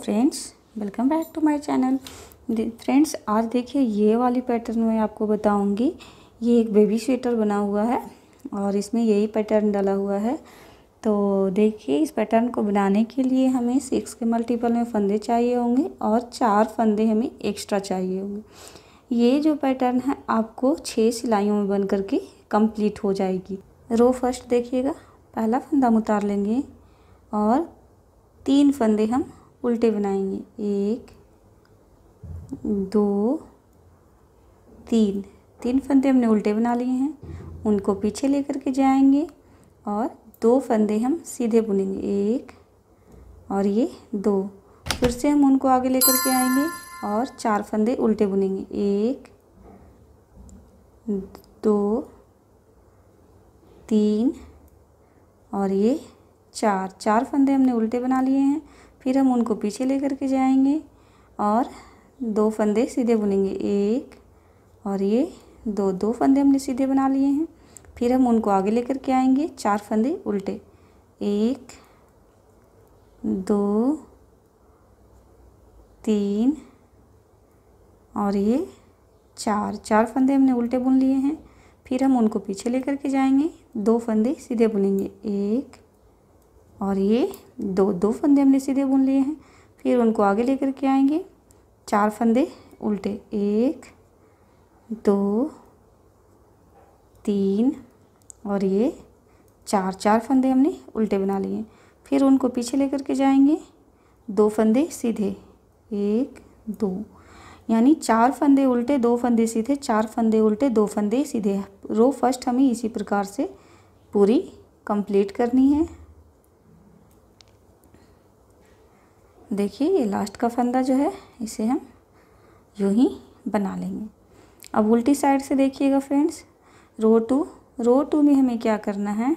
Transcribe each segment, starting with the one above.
Friends welcome back to my channel friends आज देखिए ये वाली पैटर्न मैं आपको बताऊँगी। ये एक बेबी स्वेटर बना हुआ है और इसमें यही पैटर्न डाला हुआ है। तो देखिए, इस पैटर्न को बनाने के लिए हमें सिक्स के मल्टीपल में फंदे चाहिए होंगे और चार फंदे हमें एक्स्ट्रा चाहिए होंगे। ये जो पैटर्न है, आपको छः सिलाइयों में बन करके कंप्लीट हो जाएगी। रो फ़र्स्ट देखिएगा। पहला फंदा हम उतार लेंगे और तीन फंदे हम उल्टे बनाएँगे। एक, दो, तीन। तीन फंदे हमने उल्टे बना लिए हैं। उनको पीछे लेकर के जाएँगे और दो फंदे हम सीधे बुनेंगे। एक और ये दो। फिर से हम उनको आगे लेकर के आएँगे और चार फंदे उल्टे बुनेंगे। एक, दो, तीन और ये चार। चार फंदे हमने उल्टे बना लिए हैं। फिर हम उनको पीछे लेकर के जाएँगे और दो फंदे सीधे बुनेंगे। एक और ये दो दो फंदे हमने सीधे बना लिए हैं। फिर हम उनको आगे लेकर के आएँगे, चार फंदे उल्टे। एक, दो, तीन और ये चार चार फंदे हमने उल्टे बुन लिए हैं। फिर हम उनको पीछे लेकर के जाएँगे, दो फंदे सीधे बुनेंगे। एक और ये दो दो फंदे हमने सीधे बुन लिए हैं। फिर उनको आगे लेकर के आएँगे। चार फंदे उल्टे। एक, दो, तीन और ये चार चार फंदे हमने उल्टे बना लिए फिर उनको पीछे लेकर के जाएँगे। दो फंदे सीधे। एक, दो। यानी चार फंदे उल्टे, दो फंदे सीधे, चार फंदे उल्टे, दो फंदे सीधे। रो फ़र्स्ट हमें इसी प्रकार से पूरी कंप्लीट करनी है। देखिए, ये लास्ट का फंदा जो है, इसे हम यूँ ही बना लेंगे। अब उल्टी साइड से देखिएगा friends row two row two में हमें क्या करना है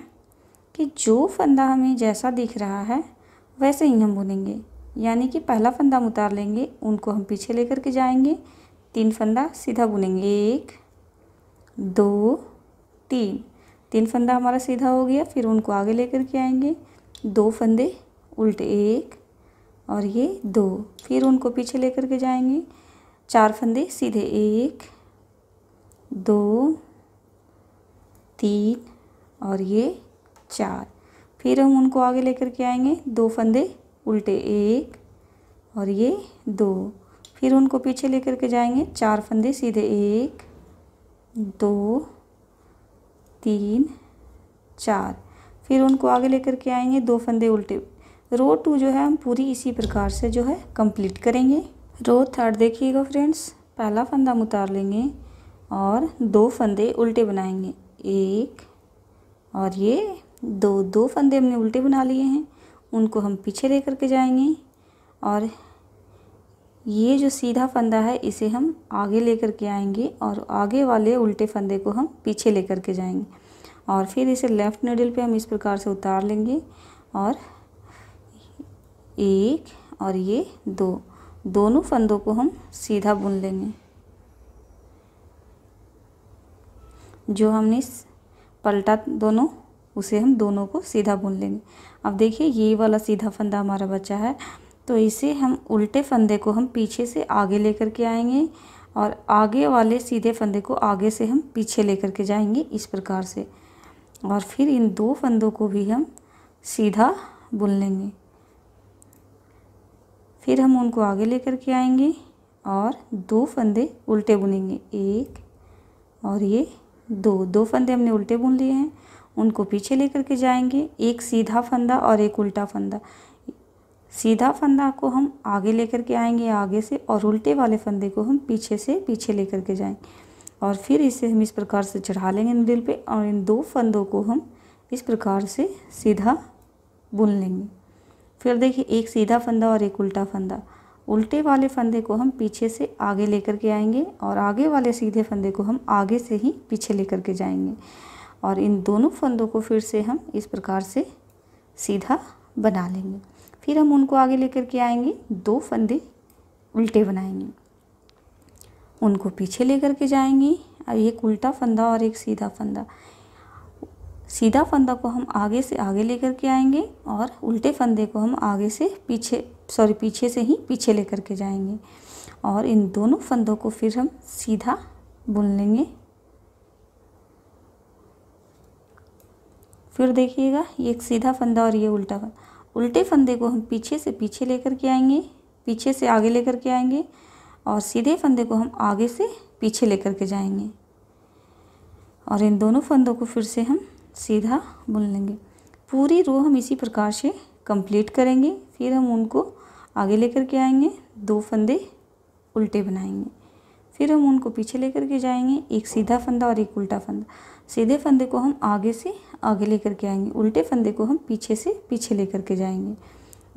कि जो फंदा हमें जैसा दिख रहा है, वैसे ही हम बुनेंगे। यानी कि पहला फंदा हम उतार लेंगे, उनको हम पीछे लेकर के जाएँगे। तीन फंदा सीधा बुनेंगे। एक, दो, तीन। तीन फंदा हमारा सीधा हो गया, फिर उनको आगे लेकर के आएँगे। दो फंदे उल्टे। एक और ये दो। फिर उनको पीछे लेकर के जाएँगे। चार फंदे, सीधे एक, दो, तीन और ये चार। फिर हम उनको आगे लेकर के आएँगे। दो फंदे, उल्टे एक और ये दो। फिर उनको पीछे लेकर के जाएँगे। चार फंदे, सीधे एक, दो, तीन, चार। फिर उनको आगे लेकर के आएँगे। दो फंदे, उल्टे रो टू जो है, हम पूरी इसी प्रकार से जो है कंप्लीट करेंगे। रो थर्ड देखिएगा फ्रेंड्स पहला फंदा हम उतार लेंगे और दो फंदे उल्टे बनाएँगे। एक और ये दो दो फंदे हमने उल्टे बना लिए हैं, उनको हम पीछे लेकर के जाएँगे और ये जो सीधा फंदा है, इसे हम आगे लेकर के आएँगे और आगे वाले उल्टे फंदे को हम पीछे लेकर के जाएँगे। और फिर इसे लेफ़्ट निडल पे हम इस प्रकार से उतार लेंगे और एक और ये दो। दोनों फंदों को हम सीधा बुन लेंगे। जो हमने पलटा दोनों, उसे हम दोनों को सीधा बुन लेंगे। अब देखिए, ये वाला सीधा फंदा हमारा बचा है। तो इसे हम उल्टे फंदे को हम पीछे से आगे लेकर के आएँगे और आगे वाले सीधे फंदे को आगे से हम पीछे लेकर के जाएँगे इस प्रकार से। और फिर इन दो फंदों को भी हम सीधा बुन लेंगे। फिर हम उनको आगे लेकर के आएँगे और दो फंदे उल्टे बुनेंगे। एक और ये दो। दो फंदे हमने उल्टे बुन लिए हैं। उनको पीछे लेकर के जाएँगे। एक सीधा फंदा और एक उल्टा फंदा। सीधा फंदा को हम आगे लेकर के आएँगे आगे से और उल्टे वाले फंदे को हम पीछे से पीछे लेकर के जाएँगे और फिर इसे हम इस प्रकार से चढ़ा लेंगे दिल पे और इन दो फंदों को हम इस प्रकार से सीधा बुन लेंगे। फिर देखिए, एक सीधा फंदा और एक उल्टा फंदा। उल्टे वाले फंदे को हम पीछे से आगे लेकर के आएँगे और आगे वाले सीधे फंदे को हम आगे से ही पीछे लेकर के जाएँगे। और इन दोनों फंदों को फिर से हम इस प्रकार से सीधा बना लेंगे। फिर हम उनको आगे लेकर के आएँगे, दो फंदे उल्टे बनाएँगे। उनको पीछे लेकर के जाएँगे, एक उल्टा फंदा और एक सीधा फंदा। सीधा फंदा को हम आगे से आगे लेकर के आएँगे और उल्टे फंदे को हम आगे से पीछे सॉरी पीछे से ही पीछे लेकर के जाएँगे। और इन दोनों फंदों को फिर हम सीधा बुन लेंगे। फिर देखिएगा, ये एक सीधा फंदा और ये उल्टा फंदा। उल्टे फंदे को हम पीछे से पीछे लेकर के आएँगे, पीछे से आगे लेकर के आएँगे और सीधे फंदे को हम आगे से पीछे लेकर के जाएँगे। और इन दोनों फंदों को फिर से हम सीधा बुन लेंगे। पूरी रो हम इसी प्रकार से कंप्लीट करेंगे, फिर हम उनको आगे लेकर के आएँगे, दो फंदे उल्टे बनाएँगे। फिर हम उनको पीछे लेकर के जाएँगे, एक सीधा फंदा और एक उल्टा फंदा। सीधे फंदे को हम आगे से आगे लेकर के आएँगे, उल्टे फंदे को हम पीछे से पीछे लेकर के जाएँगे।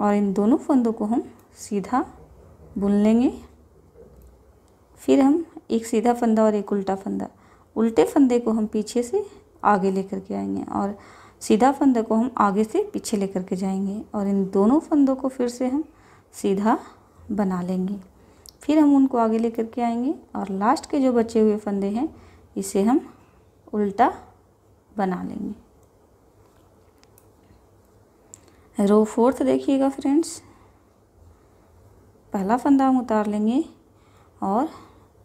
और इन दोनों फंदों को हम सीधा बुन लेंगे। फिर हम एक सीधा फंदा और एक उल्टा फंदा। उल्टे फंदे को हम पीछे से आगे लेकर के आएँगे और सीधा फंदे को हम आगे से पीछे लेकर के जाएँगे और इन दोनों फंदों को फिर से हम सीधा बना लेंगे। फिर हम उनको आगे लेकर के आएँगे और लास्ट के जो बचे हुए फंदे हैं, इसे हम उल्टा बना लेंगे। रो फोर्थ देखिएगा फ्रेंड्स। पहला फंदा हम उतार लेंगे और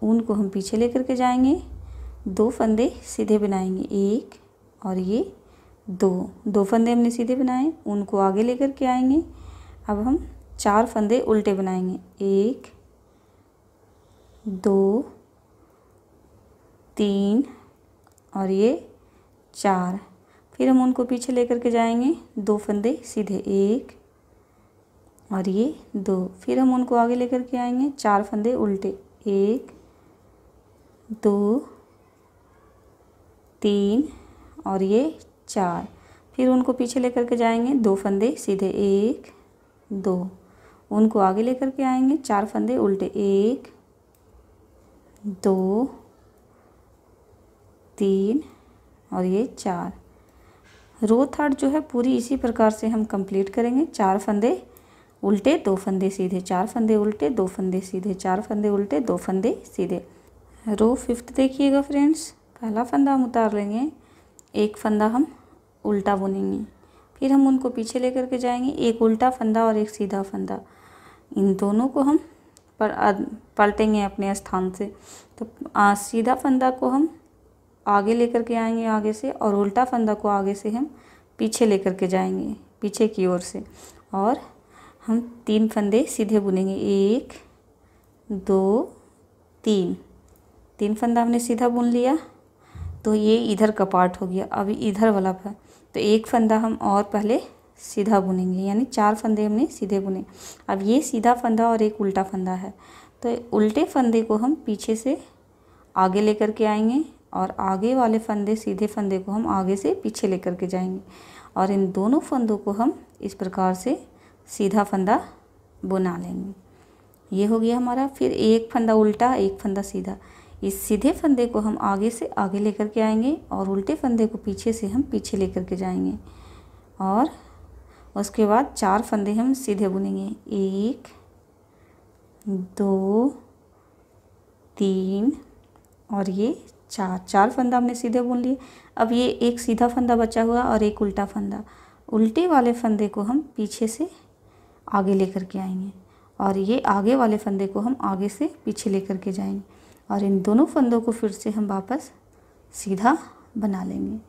ऊन को हम पीछे लेकर के जाएँगे। दो फंदे सीधे बनाएँगे, एक और ये दो। दो फंदे हमने सीधे बनाए, उनको आगे लेकर के आएँगे। अब हम चार फंदे उल्टे बनाएँगे। एक, दो, तीन और ये चार। फिर हम उनको पीछे लेकर के जाएँगे। दो फंदे सीधे, एक और ये दो। फिर हम उनको आगे लेकर के आएँगे। चार फंदे उल्टे। एक, दो तीन और ये चार। फिर उनको पीछे लेकर के जाएँगे, दो फंदे सीधे एक, दो। उनको आगे लेकर के आएँगे, चार फंदे उल्टे एक, दो, तीन और ये चार। रो थर्ड जो है पूरी इसी प्रकार से हम कंप्लीट करेंगे। चार फंदे उल्टे, दो फंदे सीधे। चार फंदे उल्टे, दो फंदे सीधे। चार फंदे उल्टे, दो फंदे सीधे। रो फिफ्थ देखिएगा, फ्रेंड्स। पहला फंदा हम उतार लेंगे एक फंदा हम उल्टा बुनेंगे। फिर हम उनको पीछे लेकर के जाएँगे एक उल्टा फंदा और एक सीधा फंदा। इन दोनों को हम पर पलटेंगे अपने स्थान से। तो आ, सीधा फंदा को हम आगे लेकर के आएँगे आगे से और उल्टा फंदा को आगे से हम पीछे लेकर के जाएँगे पीछे की ओर से। और हम तीन फंदे सीधे बुनेंगे एक दो तीन। तीन फंदा हमने सीधा बुन लिया। तो ये इधर का पार्ट हो गया। अभी इधर वाला पर तो एक फंदा हम और पहले सीधा बुनेंगे, यानी चार फंदे हमने सीधे बुने। अब ये सीधा फंदा और एक उल्टा फंदा है। तो उल्टे फंदे को हम पीछे से आगे लेकर के आएँगे और आगे वाले फंदे, सीधे फंदे को हम आगे से पीछे लेकर के जाएँगे। और इन दोनों फंदों को हम इस प्रकार से सीधा फंदा बुना लेंगे। ये हो गया हमारा, फिर एक फंदा उल्टा, एक फंदा सीधा। इस सीधे फंदे को हम आगे से आगे लेकर के आएँगे और उल्टे फंदे को पीछे से हम पीछे लेकर के जाएँगे। और उसके बाद चार फंदे हम सीधे बुनेंगे। एक, दो, तीन और ये चार चार फंदा हमने सीधे बुन लिए। अब ये एक सीधा फंदा बचा हुआ और एक उल्टा फंदा। उल्टे वाले फंदे को हम पीछे से आगे लेकर के आएँगे और ये आगे वाले फंदे को हम आगे से पीछे लेकर के जाएँगे। और इन दोनों फंदों को फिर से हम वापस सीधा बना लेंगे।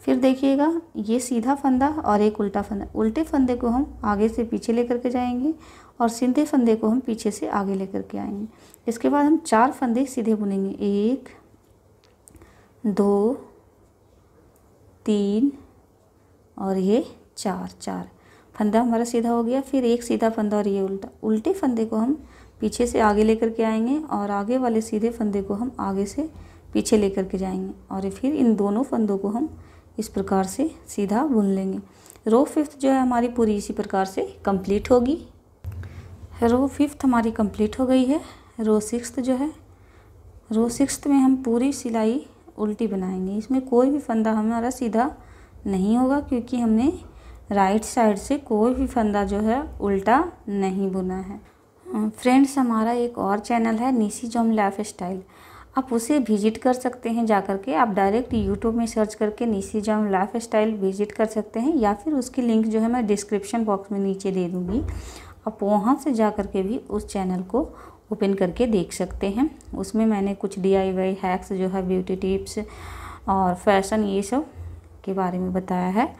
फिर देखिएगा, ये सीधा फंदा और एक उल्टा फंदा। उल्टे फंदे को हम आगे से पीछे लेकर के जाएँगे और सीधे फंदे को हम पीछे से आगे लेकर के आएँगे। इसके बाद हम चार फंदे सीधे बुनेंगे। एक, दो, तीन और ये चार चार। फंदा हमारा सीधा हो गया। फिर एक सीधा फंदा और ये उल्टा। उल्टे फंदे को हम पीछे से आगे लेकर के आएँगे और आगे वाले सीधे फंदे को हम आगे से पीछे लेकर के जाएँगे और फिर इन दोनों फंदों को हम इस प्रकार से सीधा बुन लेंगे। रो फिफ्थ जो है हमारी पूरी इसी प्रकार से कंप्लीट होगी। रो फिफ्थ हमारी कंप्लीट हो गई है। रो सिक्स जो है रो सिक्स में हम पूरी सिलाई उल्टी बनाएँगे। इसमें कोई भी फंदा हमारा सीधा नहीं होगा क्योंकि हमने राइट साइड से कोई भी फंदा जो है उल्टा नहीं बुना है। फ्रेंड्स, हमारा एक और चैनल है, निसी जॉम लाइफ स्टाइल। आप उसे विज़िट कर सकते हैं जा कर के आप डायरेक्ट यूट्यूब में सर्च करके निशी जाम लाइफ स्टाइल विज़िट कर सकते हैं, या फिर उसकी लिंक जो है मैं डिस्क्रिप्शन बॉक्स में नीचे दे दूँगी। आप वहाँ से जा कर के भी उस चैनल को ओपन करके देख सकते हैं। उसमें मैंने कुछ वाई हैक्स जो है ब्यूटी टिप्स और फ़ैशन ये सब के बारे में बताया है।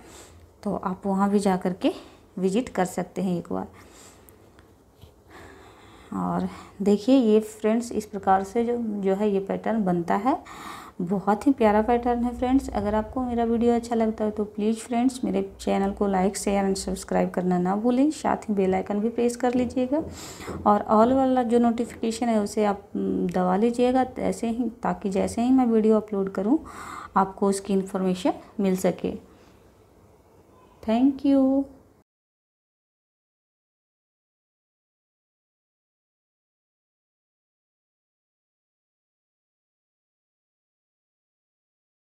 तो आप वहाँ भी जा कर के विज़िट कर सकते हैं एक बार। और देखिए ये फ्रेंड्स इस प्रकार से जो जो है ये पैटर्न बनता है। बहुत ही प्यारा पैटर्न है फ्रेंड्स। अगर आपको मेरा वीडियो अच्छा लगता है तो प्लीज़ फ्रेंड्स मेरे चैनल को लाइक, शेयर एंड सब्सक्राइब करना ना भूलें। साथ ही बेल आइकन भी प्रेस कर लीजिएगा और ऑल वाला जो नोटिफिकेशन है उसे आप दबा लीजिएगा ऐसे ही, ताकि जैसे ही मैं वीडियो अपलोड करूँ आपको उसकी इन्फॉर्मेशन मिल सके। Thank you.